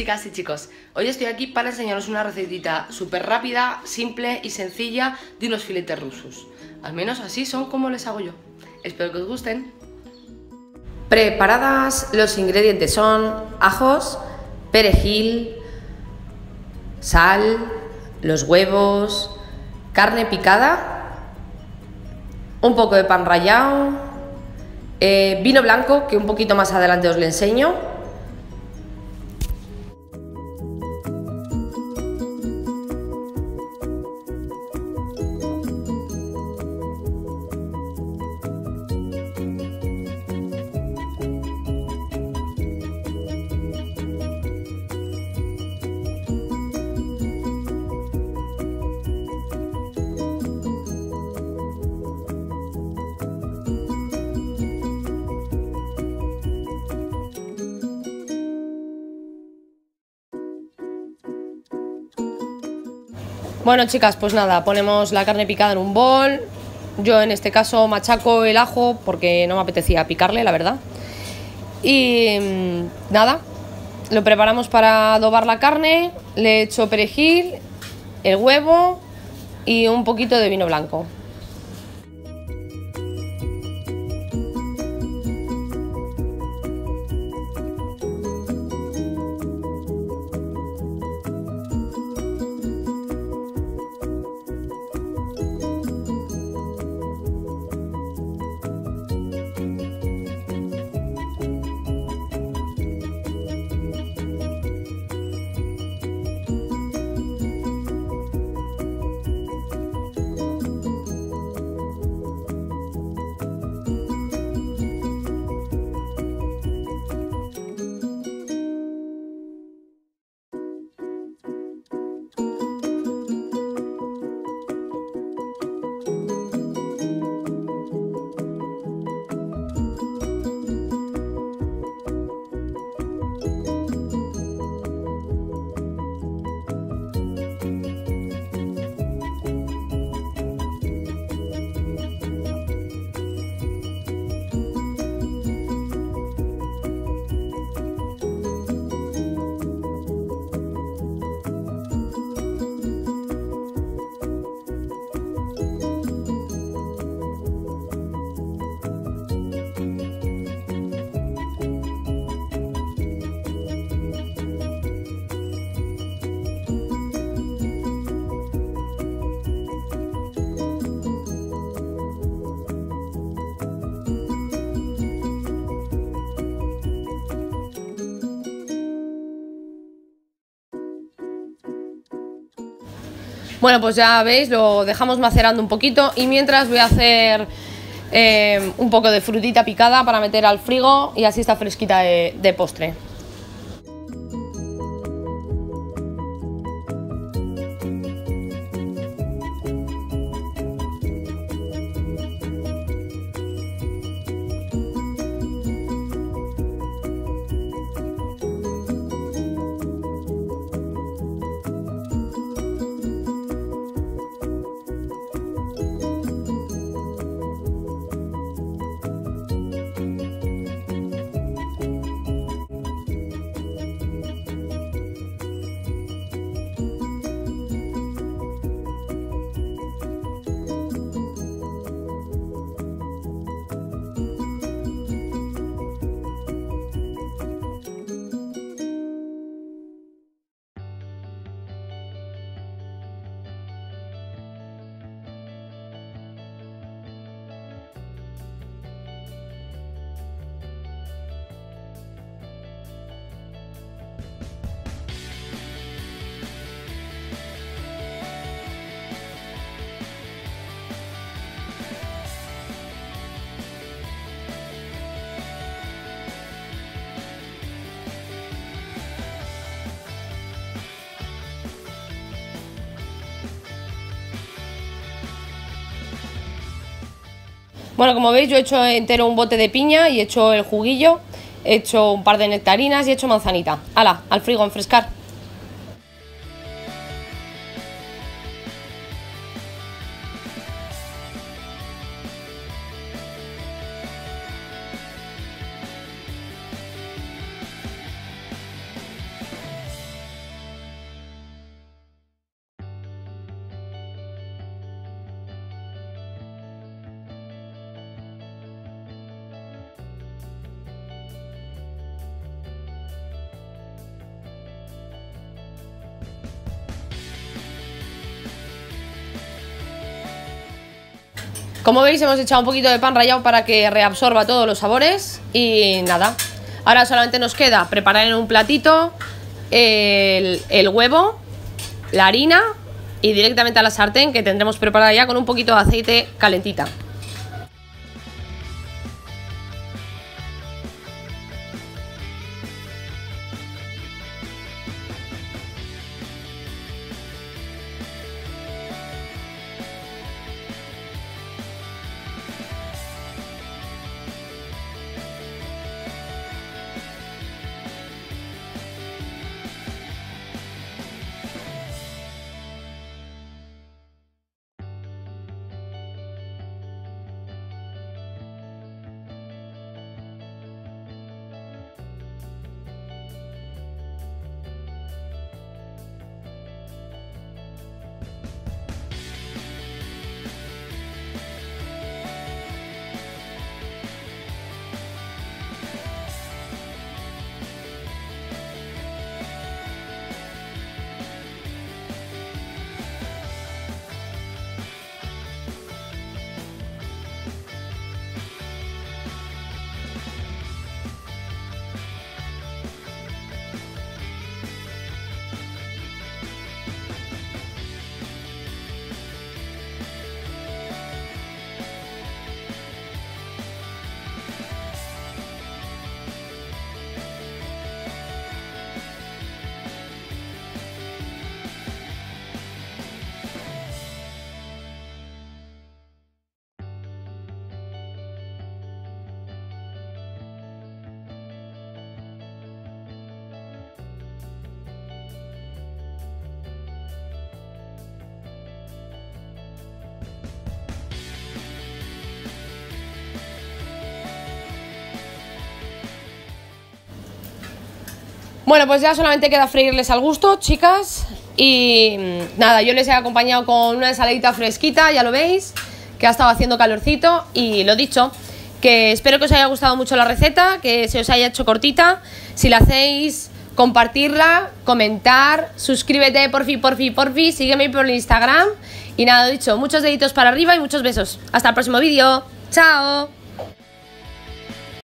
chicas y chicos, hoy estoy aquí para enseñaros una recetita súper rápida, simple y sencilla de unos filetes rusos. Al menos así son como les hago yo. Espero que os gusten. Preparadas, los ingredientes son ajos, perejil, sal, los huevos, carne picada, un poco de pan rallado, eh, vino blanco, que un poquito más adelante os lo enseño, Bueno, chicas, pues nada, ponemos la carne picada en un bol. Yo en este caso machaco el ajo porque no me apetecía picarle, la verdad. Y mm, nada, lo preparamos para adobar la carne. Le echo perejil, el huevo y un poquito de vino blanco. Bueno, pues ya veis, lo dejamos macerando un poquito y mientras voy a hacer eh, un poco de frutita picada para meter al frigo y así está fresquita de postre. Bueno, como veis yo he hecho entero un bote de piña y he hecho el juguillo, he hecho un par de nectarinas y he hecho manzanita. ¡Hala! Al frigo, a enfrescar. Como veis hemos echado un poquito de pan rallado para que reabsorba todos los sabores y nada. Ahora solamente nos queda preparar en un platito el, el huevo, la harina y directamente a la sartén que tendremos preparada ya con un poquito de aceite calentita. Bueno, pues ya solamente queda freírles al gusto, chicas. Y nada, yo les he acompañado con una ensaladita fresquita, ya lo veis, que ha estado haciendo calorcito. Y lo dicho, que espero que os haya gustado mucho la receta, que se os haya hecho cortita. Si la hacéis, compartirla, comentar, suscríbete, porfi, porfi, porfi, sígueme por Instagram. Y nada, dicho, muchos deditos para arriba y muchos besos. Hasta el próximo vídeo. ¡Chao!